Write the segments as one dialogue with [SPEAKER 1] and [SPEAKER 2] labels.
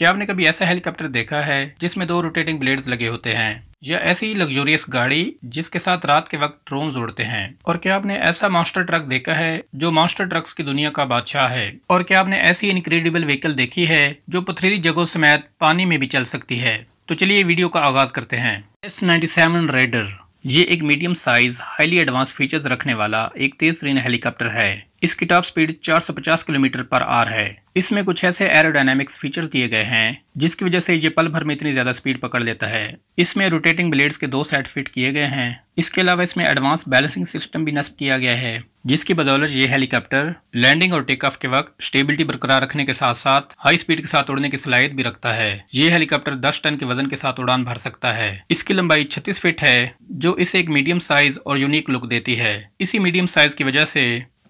[SPEAKER 1] क्या आपने कभी ऐसा हेलीकॉप्टर देखा है जिसमें दो रोटेटिंग ब्लेड्स लगे होते हैं? या ऐसी लग्जोरियस गाड़ी जिसके साथ रात के वक्त ड्रोन उड़ते हैं? और क्या आपने ऐसा मास्टर ट्रक देखा है जो मास्टर ट्रक्स की दुनिया का बादशाह है? और क्या आपने ऐसी इनक्रेडिबल व्हीकल देखी है जो पथरीली जगहों समेत पानी में भी चल सकती है? तो चलिए वीडियो का आगाज़ करते हैं। एस नाइन्टी सेवन रेडर ये एक medium size highly advance features रखने वाला एक तेज हेलीकॉप्टर है। इसकी top speed 450 kilometre per hour है। इसमें कुछ ऐसे एरोडायनेमिक्स फीचर्स दिए गए हैं, जिसकी वजह से ये पल भर में इतनी ज़्यादा स्पीड पकड़ लेता है। इसमें रोटेटिंग ब्लेड्स के दो सेट फिट किए गए हैं। इसके अलावा इसमें एडवांस बैलेंसिंग सिस्टम भी नस्ब किया गया है, जिसकी बदौलत ये हेलीकॉप्टर लैंडिंग और टेक ऑफ़ के वक्त स्टेबिलिटी बरकरार रखने के साथ साथ हाई स्पीड के साथ उड़ने की सलाहियत भी रखता है। ये हेलीकॉप्टर 10 टन के वज़न के साथ उड़ान भर सकता है। इसकी लंबाई 36 फीट है, जो इसे एक मीडियम साइज़ और यूनिक लुक देती है। इसी मीडियम साइज़ की वजह से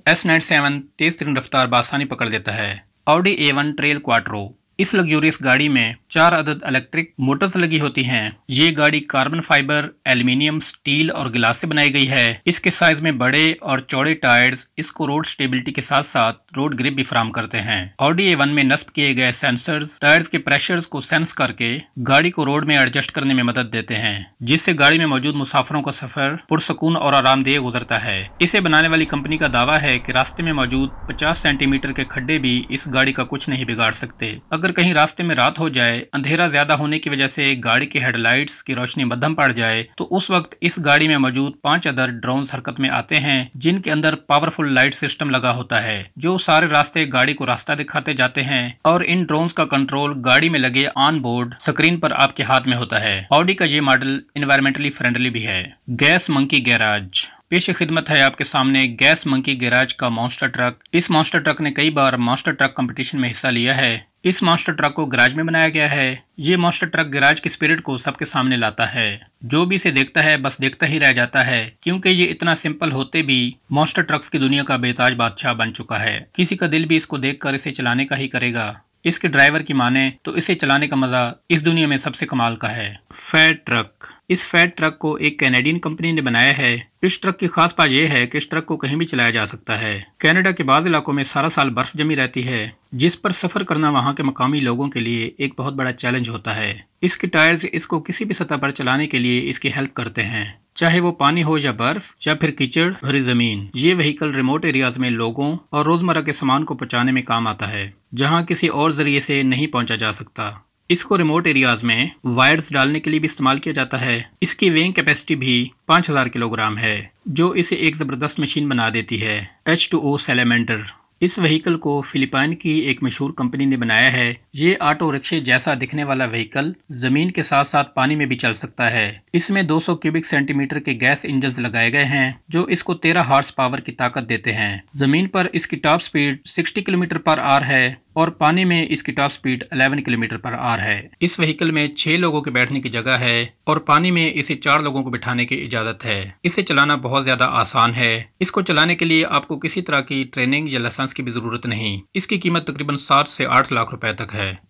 [SPEAKER 1] एस नाइन सेवन तेज तीन रफ्तार बासानी पकड़ देता है। Audi A one trail quattro इस लग्जूरियस गाड़ी में चार अदद इलेक्ट्रिक मोटर्स लगी होती हैं। ये गाड़ी कार्बन फाइबर एल्यूमिनियम स्टील और गिलास से बनाई गई है। इसके साइज़ में बड़े और चौड़े टायर्स इसको रोड स्टेबिलिटी के साथ साथ रोड ग्रिप भी फराम करते हैं। ऑडी ए में नस्ब किए गए सेंसर्स टायर्स के प्रेशर को सेंस करके गाड़ी को रोड में एडजस्ट करने में मदद देते हैं, जिससे गाड़ी में मौजूद मुसाफरों का सफ़र पुरसकून और आरामदेह गुजरता है। इसे बनाने वाली कंपनी का दावा है की रास्ते में मौजूद पचास सेंटीमीटर के खड्डे भी इस गाड़ी का कुछ नहीं बिगाड़ सकते। अगर कहीं रास्ते में रात हो अंधेरा ज़्यादा होने की वजह से गाड़ी के हेडलाइट्स की रोशनी मध्यम पड़ जाए तो उस वक्त इस गाड़ी में मौजूद पाँच अदर ड्रोन हरकत में आते हैं, जिनके अंदर पावरफुल लाइट सिस्टम लगा होता है, जो सारे रास्ते गाड़ी को रास्ता दिखाते जाते हैं, और इन ड्रोन का कंट्रोल गाड़ी में लगे ऑन बोर्ड स्क्रीन पर आपके हाथ में होता है। ऑडी का ये मॉडल इन्वायरमेंटली फ्रेंडली भी है। Gas monkey garage. पेश खिदमत है आपके सामने गैस मंकी गैराज का मॉन्स्टर ट्रक इस मॉन्स्टर ट्रक ने कई बार मॉन्स्टर ट्रक कंपटीशन में हिस्सा लिया है। इस मास्टर ट्रक को गैराज में बनाया गया है। ये मास्टर ट्रक गैराज के स्पिरिट को सबके सामने लाता है। जो भी इसे देखता है, बस देखता ही रह जाता है। क्योंकि ये इतना सिंपल होते भी मॉन्स्टर ट्रक्स की दुनिया का बेताज बादशाह बन चुका है। किसी का दिल भी इसको देखकर इसे चलाने का ही करेगा। इसके ड्राइवर की माने तो इसे चलाने का मज़ा इस दुनिया में सबसे कमाल का है। Fat truck. इस फैट ट्रक को एक कैनेडियन कंपनी ने बनाया है। इस ट्रक की खास बात यह है कि इस ट्रक को कहीं भी चलाया जा सकता है। कनाडा के बाद इलाकों में सारा साल बर्फ़ जमी रहती है, जिस पर सफ़र करना वहाँ के मकामी लोगों के लिए एक बहुत बड़ा चैलेंज होता है। इसके टायर्स इसको किसी भी सतह पर चलाने के लिए इसकी हेल्प करते हैं। चाहे वो पानी हो या बर्फ़, या फिर कीचड़, भरी ज़मीन, ये व्हीकल रिमोट एरियाज़ में लोगों और रोज़मर्रा के सामान को पहुँचाने में काम आता है, जहाँ किसी और ज़रिए से नहीं पहुँचा जा सकता। इसको रिमोट एरियाज़ में वायर्स डालने के लिए भी इस्तेमाल किया जाता है। इसकी वेइंग कैपेसिटी भी 5000 किलोग्राम है, जो इसे एक ज़बरदस्त मशीन बना देती है एच टू ओ सेलेमेंटर इस व्हीकल को फिलिपाइन की एक मशहूर कंपनी ने बनाया है। ये ऑटो रिक्शे जैसा दिखने वाला व्हीकल ज़मीन के साथ साथ पानी में भी चल सकता है। इसमें 200 क्यूबिक सेंटीमीटर के गैस इंजन लगाए गए हैं, जो इसको 13 हार्स पावर की ताकत देते हैं। ज़मीन पर इसकी top speed 60 kilometre per hour है। और पानी में इसकी top speed 11 kilometre per hour है। इस व्हीकल में छह लोगों के बैठने की जगह है और पानी में इसे चार लोगों को बिठाने की इजाज़त है। इसे चलाना बहुत ज़्यादा आसान है। इसको चलाने के लिए आपको किसी तरह की ट्रेनिंग या लाइसेंस की भी ज़रूरत नहीं। इसकी कीमत तकरीबन सात से आठ लाख रुपए तक है।